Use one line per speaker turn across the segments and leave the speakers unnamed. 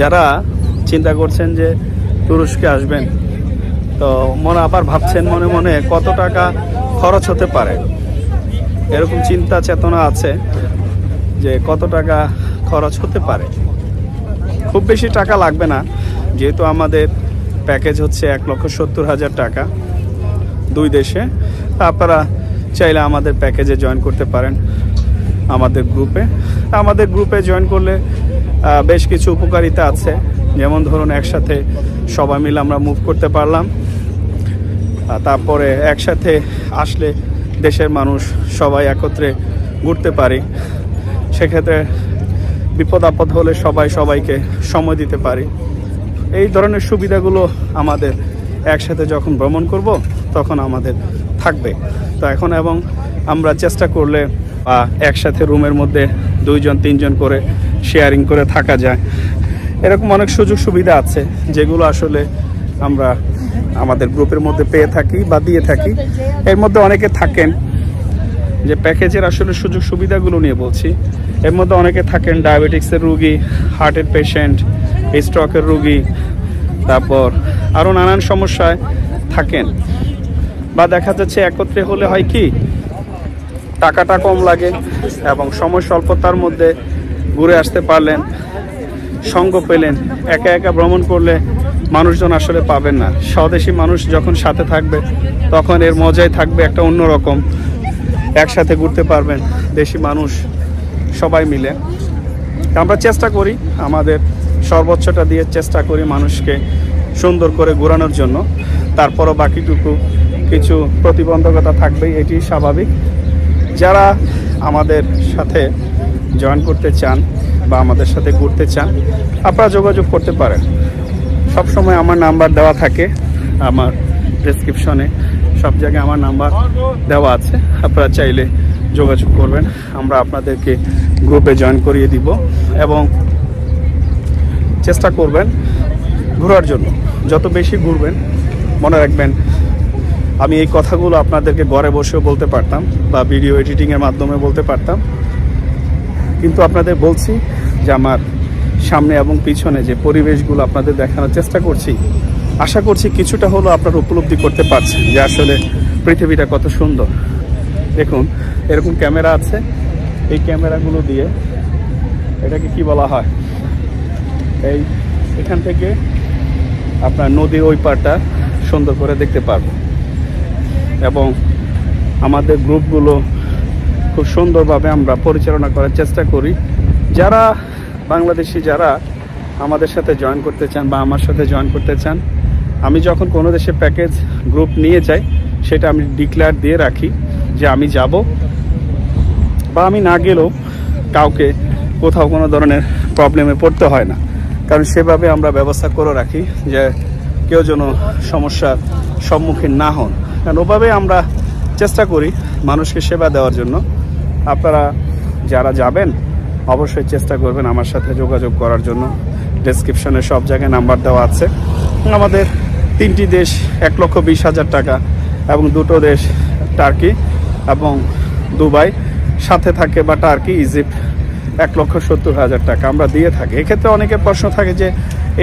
যারা চিন্তা করছেন যে তুরস্কে আসবেন, তো মনে আবার ভাবছেন মনে মনে কত টাকা খরচ হতে পারে। এরকম চিন্তা চেতনা আছে যে কত টাকা খরচ হতে পারে। খুব বেশি টাকা লাগবে না, যেহেতু আমাদের প্যাকেজ হচ্ছে এক লক্ষ সত্তর হাজার টাকা দুই দেশে। আপনারা চাইলে আমাদের প্যাকেজে জয়েন করতে পারেন আমাদের গ্রুপে। আমাদের গ্রুপে জয়েন করলে বেশ কিছু উপকারিতা আছে। যেমন ধরুন, একসাথে সবাই মিলে আমরা মুভ করতে পারলাম। তারপরে একসাথে আসলে দেশের মানুষ সবাই একত্রে ঘুরতে পারি। সেক্ষেত্রে বিপদ আপদ হলে সবাই সবাইকে সময় দিতে পারি। এই ধরনের সুবিধাগুলো আমাদের একসাথে যখন ভ্রমণ করব, তখন আমাদের থাকবে। তো এখন এবং আমরা চেষ্টা করলে একসাথে রুমের মধ্যে দুইজন, তিনজন করে শেয়ারিং করে থাকা যায়। এরকম অনেক সুযোগ সুবিধা আছে, যেগুলো আসলে আমরা আমাদের গ্রুপের মধ্যে পেয়ে থাকি বা দিয়ে থাকি। এর মধ্যে অনেকে থাকেন, যে প্যাকেজের আসলে সুযোগ সুবিধাগুলো নিয়ে বলছি। এর মধ্যে অনেকে থাকেন ডায়াবেটিক্সের রুগী হার্টের পেশেন্ট স্ট্রোকের রুগী, তারপর আরও নানান সমস্যায় থাকেন। বা দেখা যাচ্ছে একত্রে হলে হয় কি, টাকাটা কম লাগে এবং সময় স্বল্পতার মধ্যে ঘুরে আসতে পারলেন, সঙ্গ পেলেন, একা একা ভ্রমণ করলে মানুষজন আসলে পাবেন না। স্বদেশি মানুষ যখন সাথে থাকবে, তখন এর মজাই থাকবে একটা অন্যরকম একসাথে ঘুরতে পারবেন, দেশি মানুষ, সবাই মিলে। আমরা চেষ্টা করি, আমাদের সর্বোচ্চটা দিয়ে চেষ্টা করি মানুষকে সুন্দর করে ঘোরানোর জন্য। তারপরও বাকিটুকু কিছু প্রতিবন্ধকতা থাকবেই এটি স্বাভাবিক। যারা আমাদের সাথে জয়েন করতে চান বা আমাদের সাথে ঘুরতে চান, আপনারা যোগাযোগ করতে পারেন। সব সময় আমার নাম্বার দেওয়া থাকে, আমার ডেসক্রিপশনে সব জায়গায় আমার নাম্বার দেওয়া আছে, আপনারা চাইলে যোগাযোগ করবেন। আমরা আপনাদেরকে গ্রুপে জয়েন করিয়ে দিব এবং চেষ্টা করবেন ঘোরার জন্য। যত বেশি ঘুরবেন, মনে রাখবেন, আমি এই কথাগুলো আপনাদেরকে ঘরে বসেও বলতে পারতাম বা ভিডিও এডিটিংয়ের মাধ্যমে বলতে পারতাম। কিন্তু আপনাদের বলছি যে আমার সামনে এবং পিছনে যে পরিবেশগুলো আপনাদের দেখানোর চেষ্টা করছি, আশা করছি কিছুটা হলো আপনারা উপলব্ধি করতে পারছেন যে আসলে পৃথিবীটা কত সুন্দর। দেখুন, এরকম ক্যামেরা আছে। এই ক্যামেরাগুলো দিয়ে এটাকে কি বলা হয়? এই এখান থেকে আপনার নদীর ওই পারটা সুন্দর করে দেখতে পারব এবং আমাদের গ্রুপগুলো খুব সুন্দরভাবে আমরা পরিচালনা করার চেষ্টা করি। যারা বাংলাদেশি, যারা আমাদের সাথে জয়েন করতে চান বা আমার সাথে জয়েন করতে চান, আমি যখন কোনো দেশে প্যাকেজ গ্রুপ নিয়ে যাই, সেটা আমি ডিক্লেয়ার দিয়ে রাখি যে আমি যাব বা আমি না গেলেও কাউকে কোথাও কোনো ধরনের প্রবলেমে পড়তে হয় না। কারণ সেভাবে আমরা ব্যবস্থা করে রাখি যে কেউ যেন সমস্যার সম্মুখীন না হন। কারণ ওভাবে আমরা চেষ্টা করি মানুষকে সেবা দেওয়ার জন্য। আপনারা যারা যাবেন, অবশ্যই চেষ্টা করবেন আমার সাথে যোগাযোগ করার জন্য। ডেসক্রিপশনে সব জায়গায় নাম্বার দেওয়া আছে। আমাদের তিনটি দেশ, এক লক্ষ বিশ হাজার টাকা এবং দুটো দেশ, টার্কি এবং দুবাই। সাথে থাকে বা টার্কি, ইজিপ্ট, এক লক্ষ সত্তর হাজার টাকা আমরা দিয়ে থাকি। এক্ষেত্রে অনেকের প্রশ্ন থাকে যে,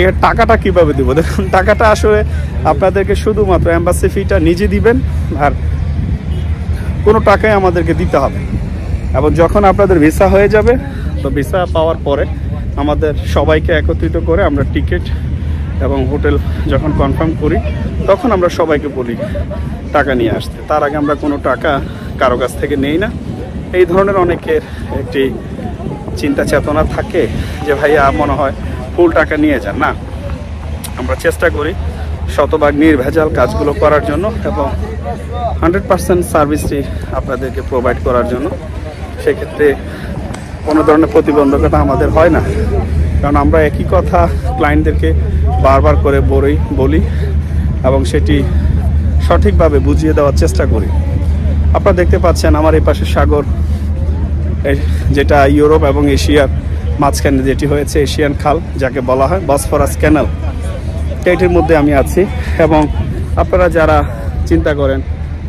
এর টাকাটা কীভাবে দিব? দেখুন, টাকাটা আসলে আপনাদেরকে শুধুমাত্র অ্যাম্বাসি ফিটা নিজে দিবেন, আর কোনো টাকাই আমাদেরকে দিতে হবে। এবং যখন আপনাদের ভিসা হয়ে যাবে, তো ভিসা পাওয়ার পরে আমাদের সবাইকে একত্রিত করে আমরা টিকিট এবং হোটেল যখন কনফার্ম করি, তখন আমরা সবাইকে বলি টাকা নিয়ে আসতে। তার আগে আমরা কোনো টাকা কারও কাছ থেকে নেই না। এই ধরনের অনেকের একটি চিন্তা চেতনা থাকে যে, ভাইয়া, মনে হয় ফুল টাকা নিয়ে যান। না, আমরা চেষ্টা করি শতভাগ নির্ভেজাল কাজগুলো করার জন্য এবং হান্ড্রেড পার্সেন্ট সার্ভিসটি আপনাদেরকে প্রোভাইড করার জন্য। সেক্ষেত্রে কোনো ধরনের প্রতিবন্ধকতা আমাদের হয় না। কারণ আমরা একই কথা ক্লায়েন্টদেরকে বারবার করে বলেই বলি এবং সেটি সঠিকভাবে বুঝিয়ে দেওয়ার চেষ্টা করি। আপনারা দেখতে পাচ্ছেন আমার এই পাশে সাগর যেটা ইউরোপ এবং এশিয়ার মাঝখানে যেটি হয়েছে এশিয়ান খাল, যাকে বলা হয় বসফরাস ক্যানাল এটির মধ্যে আমি আছি এবং আপনারা যারা চিন্তা করেন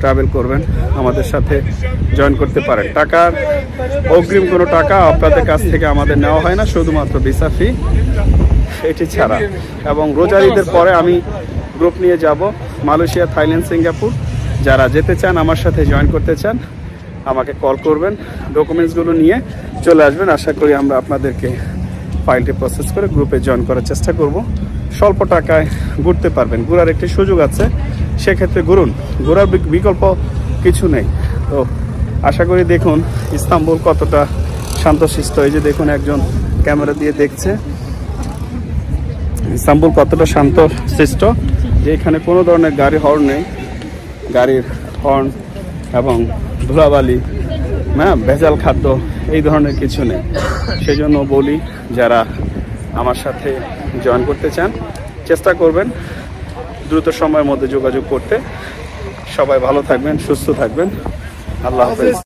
ট্রাভেল করবেন, আমাদের সাথে জয়েন করতে পারেন। টাকার অগ্রিম কোনো টাকা আপনাদের কাছ থেকে আমাদের নেওয়া হয় না, শুধুমাত্র ভিসা ফি এটি ছাড়া। এবং রোজার ঈদের পরে আমি গ্রুপ নিয়ে যাব, মালয়েশিয়া, থাইল্যান্ড, সিঙ্গাপুর। যারা যেতে চান, আমার সাথে জয়েন করতে চান, আমাকে কল করবেন। ডকুমেন্টসগুলো নিয়ে চলে আসবেন। আশা করি আমরা আপনাদেরকে ফাইলটি প্রসেস করে গ্রুপে জয়েন করার চেষ্টা করব। স্বল্প টাকায় ঘুরতে পারবেন। ঘুরার একটি সুযোগ আছে। সেক্ষেত্রে ঘুরুন। ঘোরার বিক- বিকল্প কিছু নেই। তো আশা করি দেখুন ইস্তাম্বুল কতটা শান্তশিষ্ট। এই যে দেখুন একজন ক্যামেরা দিয়ে দেখছে। ইস্তাম্বুল কতটা শান্ত সৃষ্ট যে এখানে কোনো ধরনের গাড়ি হর্ন নেই। গাড়ির হর্ন এবং ধুলাবালি হ্যাঁ ভেজাল খাদ্য, এই ধরনের কিছু নেই। সেই জন্য বলি, যারা আমার সাথে জয়েন করতে চান, চেষ্টা করবেন। দ্রুত সময়ের মধ্যে যোগাযোগ করতে সবাই ভালো থাকবেন সুস্থ থাকবেন। আল্লাহ হাফেজ।